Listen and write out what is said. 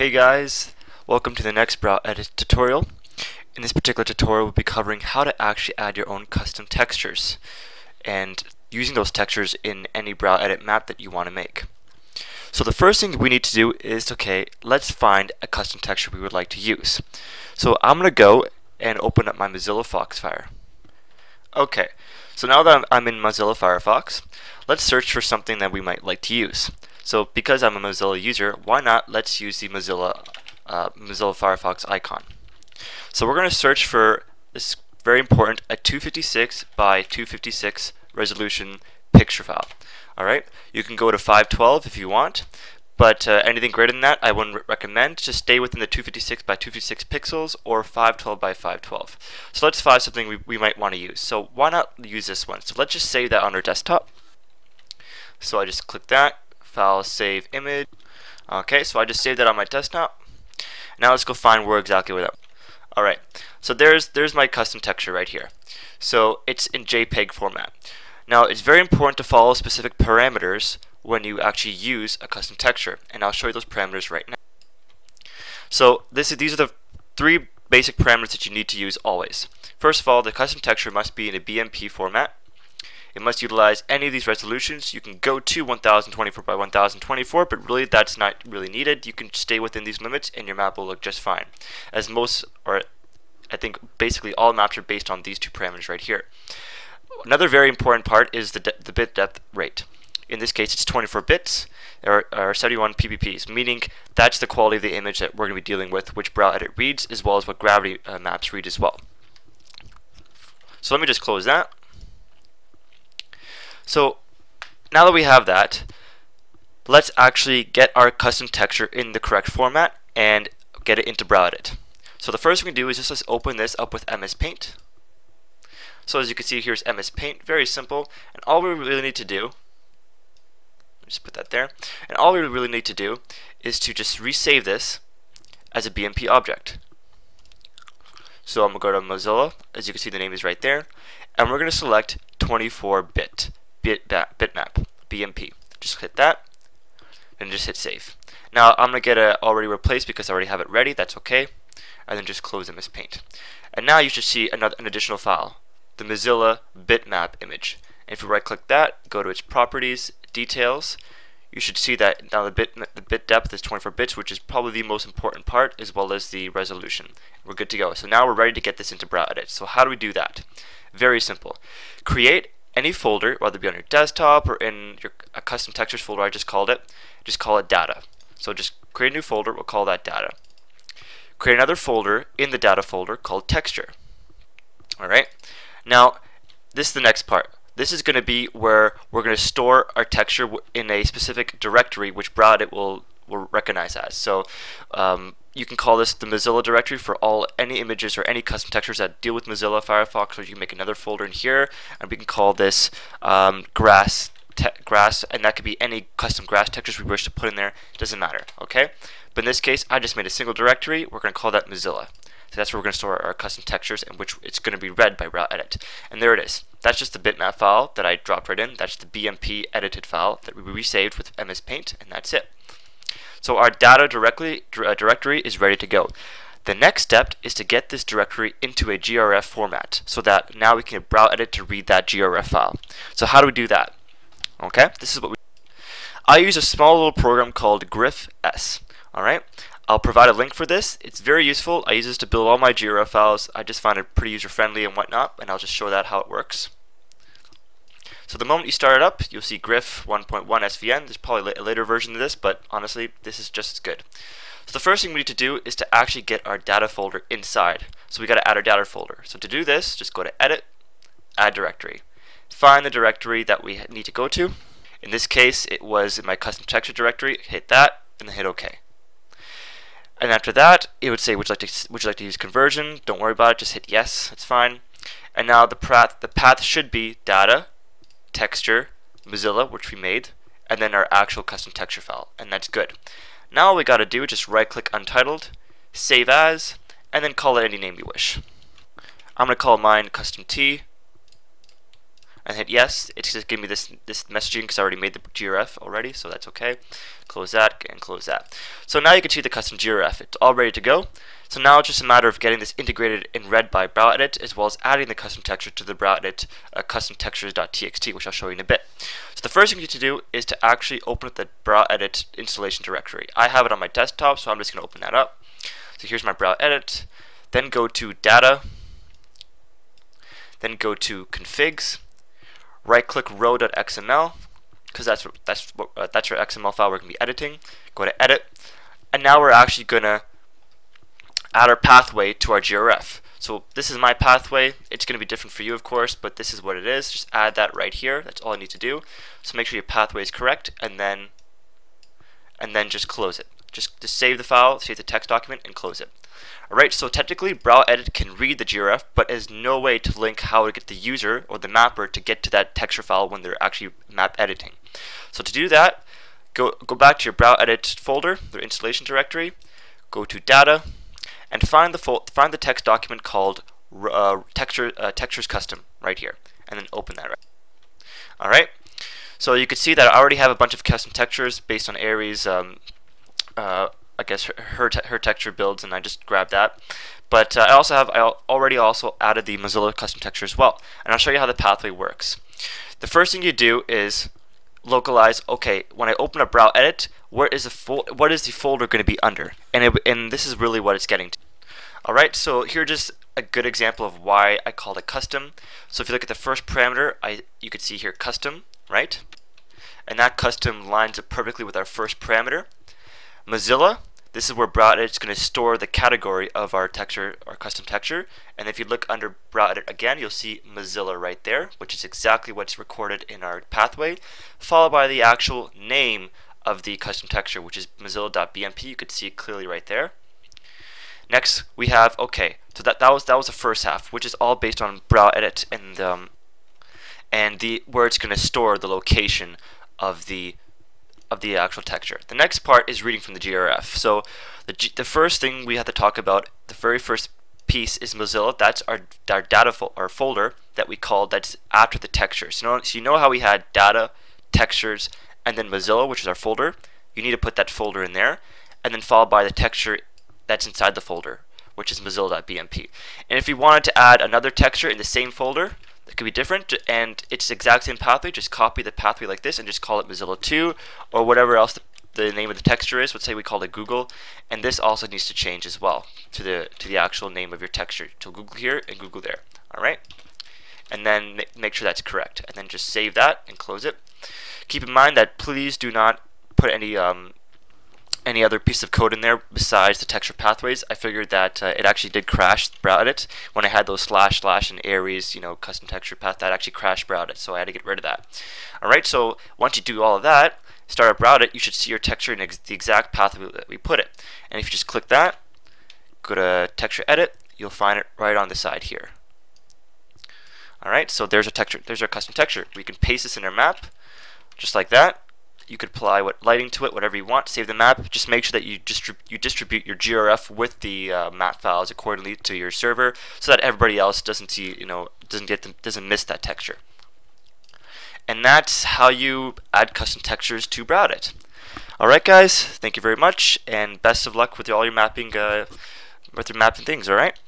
Hey guys, welcome to the next Brow Edit tutorial. In this particular tutorial we'll be covering how to actually add your own custom textures and using those textures in any Brow Edit map that you want to make. So the first thing we need to do is, okay, let's find a custom texture we would like to use. So I'm going to go and open up my Mozilla Foxfire. Okay, so now that I'm in Mozilla Firefox, let's search for something that we might like to use. So because I'm a Mozilla user, why not let's use the Mozilla, uh, Mozilla Firefox icon. So we're going to search for this very important, a 256 by 256 resolution picture file. Alright, you can go to 512 if you want, but uh, anything greater than that I wouldn't recommend. Just stay within the 256 by 256 pixels or 512 by 512. So let's find something we, we might want to use. So why not use this one? So let's just save that on our desktop. So I just click that, file save image. Okay, so I just saved that on my desktop. Now let's go find where exactly where that. Alright, so there's there's my custom texture right here. So it's in JPEG format. Now it's very important to follow specific parameters when you actually use a custom texture, and I'll show you those parameters right now. So this is, these are the three basic parameters that you need to use always. First of all, the custom texture must be in a BMP format. It must utilize any of these resolutions. You can go to 1024 by 1024, but really that's not really needed. You can stay within these limits and your map will look just fine. As most, or I think basically all maps are based on these two parameters right here. Another very important part is the, the bit depth rate. In this case, it's 24 bits or, or 71 ppps, meaning that's the quality of the image that we're going to be dealing with, which Brow Edit reads, as well as what Gravity uh, maps read as well. So let me just close that. So now that we have that, let's actually get our custom texture in the correct format and get it into Brow Edit. So the first thing we do is just let's open this up with MS Paint. So as you can see here's MS Paint, very simple, and all we really need to do, just put that there, and all we really need to do is to just resave this as a BMP object. So I'm going to go to Mozilla, as you can see the name is right there, and we're going to select 24-bit bit bitmap, BMP. Just hit that, and just hit save. Now I'm gonna get it already replaced because I already have it ready. That's okay. And then just close MS Paint. And now you should see another an additional file, the Mozilla bitmap image. And if you right click that, go to its properties, details, you should see that now the bit the bit depth is 24 bits, which is probably the most important part, as well as the resolution. We're good to go. So now we're ready to get this into Brow Edit. So how do we do that? Very simple. Create any folder, whether it be on your desktop or in your a custom textures folder, I just called it, just call it data. So just create a new folder, we'll call that data. Create another folder in the data folder called texture. Alright, now this is the next part. This is going to be where we're going to store our texture in a specific directory which Brow Edit will, will recognize as. So um, you can call this the Mozilla directory for all any images or any custom textures that deal with Mozilla Firefox, or you can make another folder in here, and we can call this um, grass grass, and that could be any custom grass textures we wish to put in there. Doesn't matter, okay? But in this case, I just made a single directory. We're going to call that Mozilla. So that's where we're going to store our custom textures, in which it's going to be read by Brow Edit. And there it is. That's just the bitmap file that I dropped right in. That's the BMP edited file that we resaved with MS Paint, and that's it. So our data directly, uh, directory is ready to go. The next step is to get this directory into a GRF format so that now we can Brow Edit to read that GRF file. So how do we do that? Okay, this is what we I use a small little program called GRIF-S. Alright, I'll provide a link for this. It's very useful. I use this to build all my GRF files. I just find it pretty user friendly and whatnot, and I'll just show that how it works. So the moment you start it up, you'll see Gryff 1.1 SVN. There's probably a later version of this, but honestly, this is just as good. So the first thing we need to do is to actually get our data folder inside. So we got to add our data folder. So to do this, just go to Edit, Add Directory. Find the directory that we need to go to. In this case, it was in my custom texture directory. Hit that, and then hit OK. And after that, it would say, would you like to, would you like to use conversion? Don't worry about it, just hit yes, it's fine. And now the path, the path should be data texture, Mozilla, which we made, and then our actual custom texture file, and that's good. Now all we gotta do is just right click Untitled, Save As, and then call it any name you wish. I'm gonna call mine Custom T, and hit yes, it's just giving me this this messaging because I already made the GRF already, so that's okay. Close that and close that. So now you can see the custom GRF. It's all ready to go. So now it's just a matter of getting this integrated in read by BrowEdit, as well as adding the custom texture to the BrowEdit uh, custom textures.txt, which I'll show you in a bit. So the first thing you need to do is to actually open up the BrowEdit installation directory. I have it on my desktop, so I'm just going to open that up. So here's my BrowEdit. Then go to Data. Then go to Configs. Right click ro.xml because that's that's what, uh, that's our XML file we're going to be editing. Go to Edit, and now we're actually going to add our pathway to our GRF. So this is my pathway. It's going to be different for you, of course, but this is what it is. Just add that right here. That's all I need to do. So make sure your pathway is correct, and then and then just close it. Just, just save the file, save the text document, and close it. Alright, so technically BrowEdit can read the GRF, but has no way to link how to get the user or the mapper to get to that texture file when they're actually map editing. So to do that, go, go back to your BrowEdit folder, the installation directory, go to Data, and find the, find the text document called uh, texture, uh, Textures Custom right here, and then open that. Right. Alright, so you can see that I already have a bunch of custom textures based on Aries um, uh, I guess her her, her, texture builds, and I just grabbed that. But uh, I also have I already also added the Mozilla custom texture as well, and I'll show you how the pathway works. The first thing you do is localize. Okay, when I open up BrowEdit, where is the what is the folder going to be under? And it, and this is really what it's getting to. All right, so here just a good example of why I called it custom. So if you look at the first parameter, I you can see here custom, right? And that custom lines up perfectly with our first parameter. Mozilla, this is where BrowEdit is going to store the category of our texture, our custom texture. And if you look under BrowEdit again, you'll see Mozilla right there, which is exactly what's recorded in our pathway, followed by the actual name of the custom texture, which is mozilla.bmp. You could see it clearly right there. Next, we have okay. So that that was that was the first half, which is all based on BrowEdit and um, and the where it's going to store the location of the of the actual texture. The next part is reading from the GRF. So the, G the first thing we have to talk about, the very first piece is Mozilla. That's our, our data fo our folder that we called that's after the textures. So you, know, so you know how we had data, textures, and then Mozilla, which is our folder. You need to put that folder in there, and then followed by the texture that's inside the folder, which is mozilla.bmp. And if you wanted to add another texture in the same folder, it could be different, and it's the exact same pathway. Just copy the pathway like this and just call it Mozilla 2 or whatever else the, the name of the texture is. Let's say we call it Google, and this also needs to change as well to the to the actual name of your texture. To Google here and Google there. All right, and then make sure that's correct, and then just save that and close it. Keep in mind that please do not put any um, any other piece of code in there besides the texture pathways. I figured that uh, it actually did crash BrowEdit when I had those slash slash and Aries, you know, custom texture path that actually crashed BrowEdit, so I had to get rid of that. Alright, so once you do all of that, start up BrowEdit, you should see your texture in ex the exact path that we put it. And if you just click that, go to texture edit, you'll find it right on the side here. Alright, so there's a texture, there's our custom texture. We can paste this in our map, just like that you could apply what lighting to it, whatever you want. Save the map. Just make sure that you, distrib you distribute your GRF with the uh, map files accordingly to your server, so that everybody else doesn't see, you know, doesn't get them, doesn't miss that texture. And that's how you add custom textures to BrowEdit. Alright guys, thank you very much, and best of luck with all your mapping, uh, with your mapping things, alright?